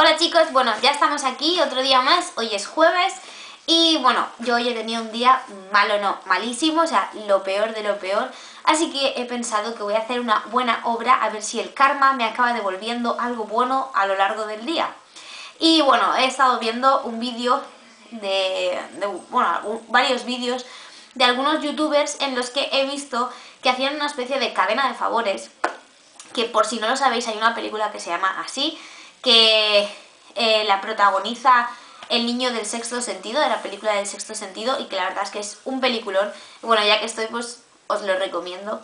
Hola chicos, bueno, ya estamos aquí, otro día más, hoy es jueves. Y bueno, yo hoy he tenido un día malo, no, malísimo, o sea, lo peor de lo peor. Así que he pensado que voy a hacer una buena obra a ver si el karma me acaba devolviendo algo bueno a lo largo del día. Y bueno, he estado viendo un vídeo de, de, bueno, varios vídeos de algunos youtubers en los que he visto que hacían una especie de cadena de favores que por si no lo sabéis hay una película que se llama así que eh, la protagoniza el niño del sexto sentido, de la película del sexto sentido, y que la verdad es que es un peliculón. bueno, ya que estoy, pues os lo recomiendo.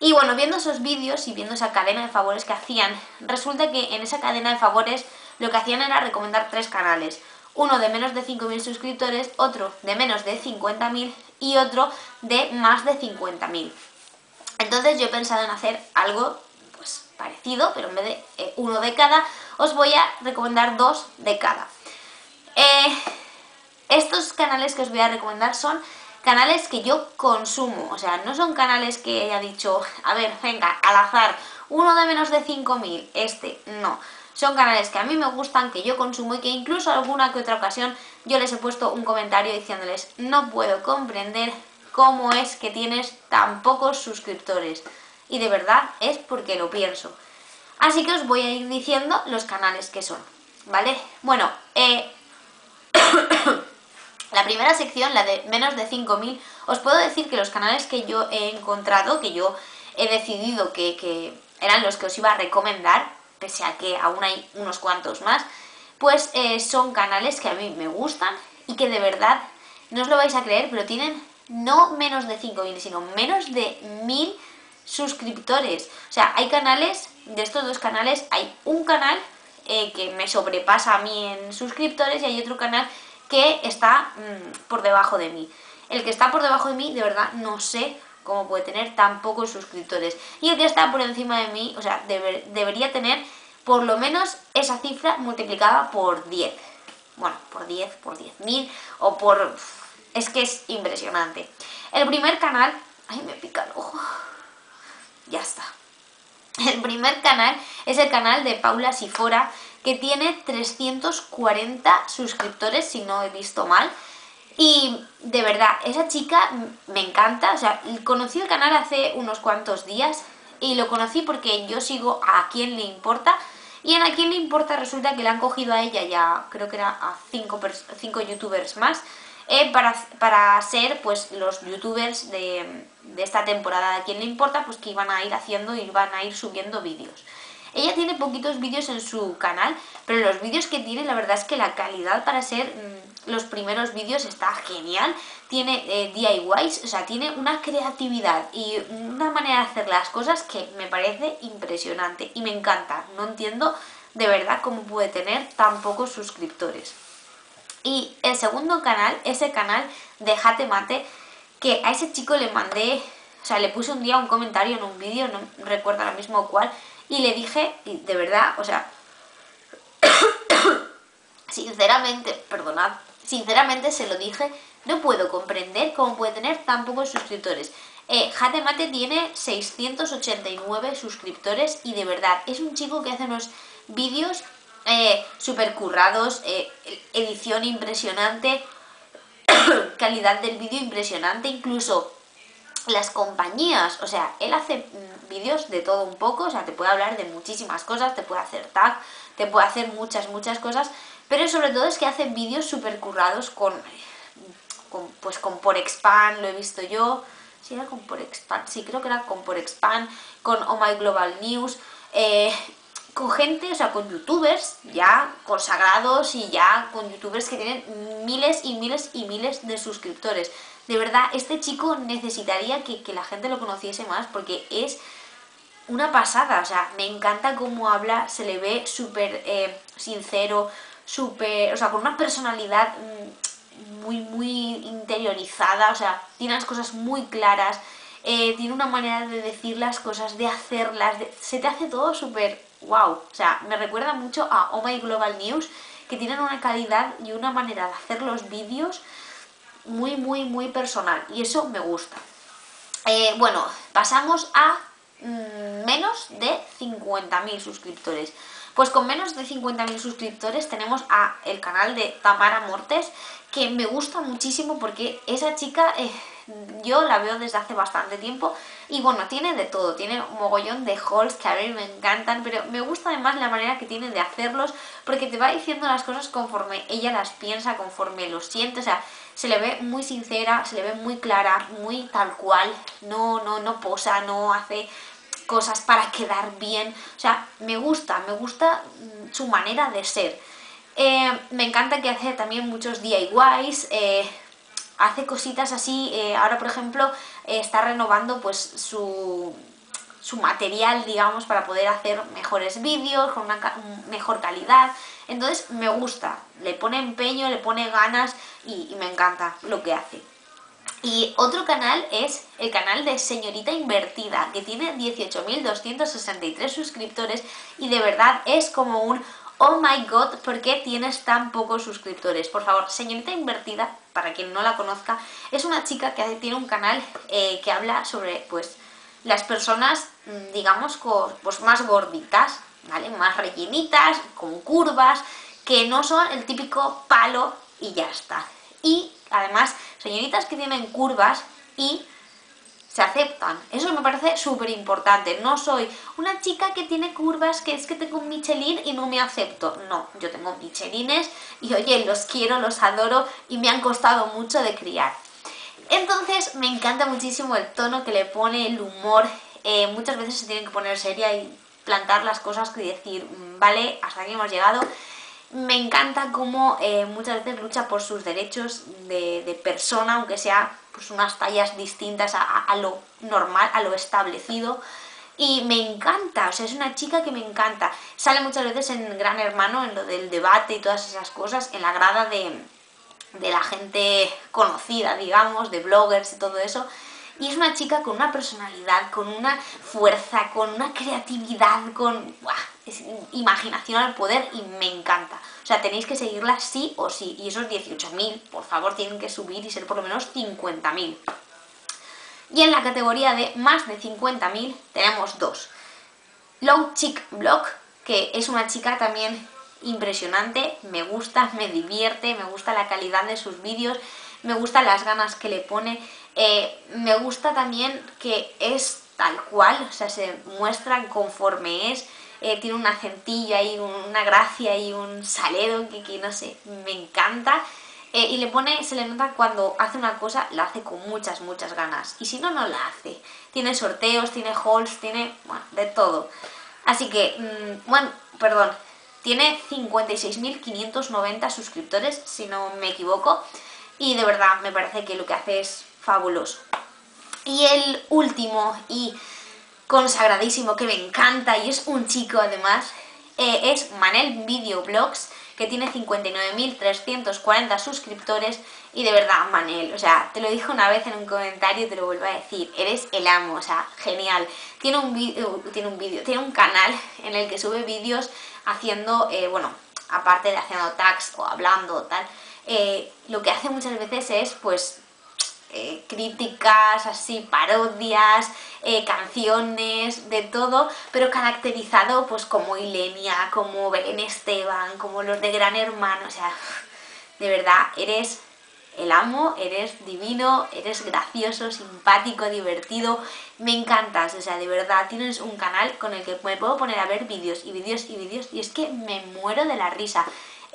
Y bueno, viendo esos vídeos y viendo esa cadena de favores que hacían, resulta que en esa cadena de favores lo que hacían era recomendar tres canales. Uno de menos de 5.000 suscriptores, otro de menos de 50.000 y otro de más de 50.000. Entonces yo he pensado en hacer algo parecido, pero en vez de eh, uno de cada, os voy a recomendar dos de cada. Eh, estos canales que os voy a recomendar son canales que yo consumo, o sea, no son canales que haya dicho, a ver, venga, al azar, uno de menos de 5.000, este, no. Son canales que a mí me gustan, que yo consumo y que incluso alguna que otra ocasión yo les he puesto un comentario diciéndoles no puedo comprender cómo es que tienes tan pocos suscriptores. Y de verdad es porque lo pienso. Así que os voy a ir diciendo los canales que son, ¿vale? Bueno, eh, la primera sección, la de menos de 5.000, os puedo decir que los canales que yo he encontrado, que yo he decidido que, eran los que os iba a recomendar, pese a que aún hay unos cuantos más, pues eh, son canales que a mí me gustan y que de verdad, no os lo vais a creer, pero tienen no menos de 5.000, sino menos de 1.000 suscriptores. O sea, hay canales, de estos dos canales, hay un canal eh, que me sobrepasa a mí en suscriptores y hay otro canal que está mm, por debajo de mí. El que está por debajo de mí, de verdad, no sé cómo puede tener tan pocos suscriptores. Y el que está por encima de mí, o sea, debería tener por lo menos esa cifra multiplicada por 10. Bueno, por 10, por 10.000 o por... Es que es impresionante. El primer canal... Ay, me pica el ojo ya está. El primer canal es el canal de Paula Sifora, que tiene 340 suscriptores, si no he visto mal. Y de verdad, esa chica me encanta, o sea, conocí el canal hace unos cuantos días y lo conocí porque yo sigo a quien le importa y en a quien le importa resulta que le han cogido a ella ya, creo que era a 5 cinco, youtubers más eh, para, para ser pues los youtubers de, de esta temporada a quien le importa, pues que iban a ir haciendo y iban a ir subiendo vídeos. Ella tiene poquitos vídeos en su canal, pero los vídeos que tiene la verdad es que la calidad para ser mm, los primeros vídeos está genial. Tiene eh, DIYs, o sea, tiene una creatividad y una manera de hacer las cosas que me parece impresionante y me encanta. No entiendo de verdad cómo puede tener tan pocos suscriptores. Y el segundo canal, ese canal de Jate Mate, que a ese chico le mandé, o sea, le puse un día un comentario en un vídeo, no recuerdo ahora mismo cuál, y le dije, y de verdad, o sea, sinceramente, perdonad, sinceramente se lo dije, no puedo comprender cómo puede tener tan pocos suscriptores. Eh, Jate Mate tiene 689 suscriptores y de verdad, es un chico que hace unos vídeos eh, super currados, eh, edición impresionante, calidad del vídeo impresionante, incluso las compañías, o sea, él hace mm, vídeos de todo un poco, o sea, te puede hablar de muchísimas cosas, te puede hacer tag, te puede hacer muchas, muchas cosas, pero sobre todo es que hace vídeos súper currados con, con, pues con Por Expand, lo he visto yo, sí era con Por Expand, sí creo que era con Por Expand, con Oh My Global News, eh, con gente, o sea, con youtubers ya consagrados y ya con youtubers que tienen miles y miles y miles de suscriptores. De verdad, este chico necesitaría que, la gente lo conociese más porque es una pasada, o sea, me encanta cómo habla, se le ve súper eh, sincero, súper, o sea, con una personalidad mm, muy, muy interiorizada, o sea, tiene las cosas muy claras, eh, tiene una manera de decir las cosas, de hacerlas, se te hace todo súper wow. O sea, me recuerda mucho a Oh My Global News, que tienen una calidad y una manera de hacer los vídeos muy, muy, muy personal. Y eso me gusta. Eh, bueno, pasamos a mm, menos de 50.000 suscriptores. Pues con menos de 50.000 suscriptores tenemos a el canal de Tamara Mortes, que me gusta muchísimo porque esa chica eh, yo la veo desde hace bastante tiempo y bueno, tiene de todo, tiene un mogollón de hauls que a mí me encantan, pero me gusta además la manera que tiene de hacerlos porque te va diciendo las cosas conforme ella las piensa, conforme lo siente, o sea, se le ve muy sincera, se le ve muy clara, muy tal cual, no, no, no posa, no hace cosas para quedar bien. O sea, me gusta, me gusta mm, su manera de ser. Eh, me encanta que hace también muchos DIYs, eh, hace cositas así, eh, ahora por ejemplo está renovando pues su, su material, digamos, para poder hacer mejores vídeos con una mejor calidad. Entonces me gusta, le pone empeño, le pone ganas y me encanta lo que hace. Y otro canal es el canal de Señorita Invertida, que tiene 18.263 suscriptores y de verdad es como un oh my god, ¿por qué tienes tan pocos suscriptores? Por favor, Señorita Invertida, para quien no la conozca, es una chica que tiene un canal eh, que habla sobre pues las personas, mm, digamos, pues, más gorditas, ¿vale? Más rellenitas, con curvas, que no son el típico palo y ya está. Y además señoritas que tienen curvas y se aceptan. Eso me parece súper importante. No soy una chica que tiene curvas, que es que tengo un Michelin y no me acepto. No, yo tengo Michelines y oye, los quiero, los adoro y me han costado mucho de criar. Entonces me encanta muchísimo el tono que le pone, el humor. Eh, muchas veces se tienen que poner seria y plantar las cosas y decir, mm, vale, hasta aquí hemos llegado me encanta cómo eh, muchas veces lucha por sus derechos de, persona, aunque sea pues, unas tallas distintas a, lo normal, a lo establecido. Y me encanta, o sea, es una chica que me encanta. Sale muchas veces en Gran Hermano, en lo del debate y todas esas cosas, en la grada de, de la gente conocida, digamos, de bloggers y todo eso. Y es una chica con una personalidad, con una fuerza, con una creatividad, con imaginación al poder y me encanta. O sea, tenéis que seguirla sí o sí. Y esos 18.000, por favor, tienen que subir y ser por lo menos 50.000. Y en la categoría de más de 50.000 tenemos dos. Low Chick Block, que es una chica también impresionante, me gusta, me divierte, me gusta la calidad de sus vídeos, me gustan las ganas que le pone, eh, me gusta también que es tal cual, o sea, se muestra conforme es, eh, tiene una centilla y una gracia y un salero que, que no sé, me encanta. Eh, y le pone, se le nota cuando hace una cosa, la hace con muchas, muchas ganas. Y si no, no la hace. Tiene sorteos, tiene hauls, tiene, bueno, de todo. Así que, mm, bueno, perdón, tiene 56.590 suscriptores, si no me equivoco. Y de verdad, me parece que lo que hace es fabuloso. Y el último y consagradísimo que me encanta y es un chico además, eh, es Manel Videoblogs, que tiene 59.340 suscriptores y de verdad, Manel, o sea, te lo dije una vez en un comentario y te lo vuelvo a decir, eres el amo, o sea, genial. Tiene un vídeo, tiene un vídeo, tiene un canal en el que sube vídeos haciendo, eh, bueno, aparte de haciendo tags o hablando o tal, eh, lo que hace muchas veces es, pues, eh, críticas, así, parodias, eh, canciones, de todo, pero caracterizado pues como Ilenia, como Belén Esteban, como los de Gran Hermano, o sea, de verdad, eres el amo, eres divino, eres gracioso, simpático, divertido, me encantas, o sea, de verdad, tienes un canal con el que me puedo poner a ver vídeos y vídeos y vídeos y es que me muero de la risa.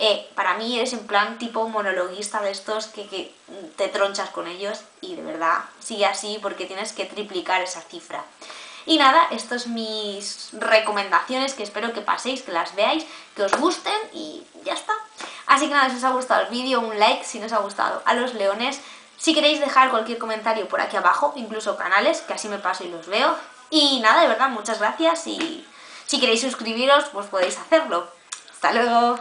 Eh, para mí eres en plan tipo monologuista de estos que, te tronchas con ellos y de verdad sigue así porque tienes que triplicar esa cifra. Y nada, estas son mis recomendaciones que espero que paséis, que las veáis, que os gusten y ya está. Así que nada, si os ha gustado el vídeo, un like si no os ha gustado a los leones. Si queréis dejar cualquier comentario por aquí abajo, incluso canales, que así me paso y los veo. Y nada, de verdad, muchas gracias y si queréis suscribiros, pues podéis hacerlo. ¡Hasta luego!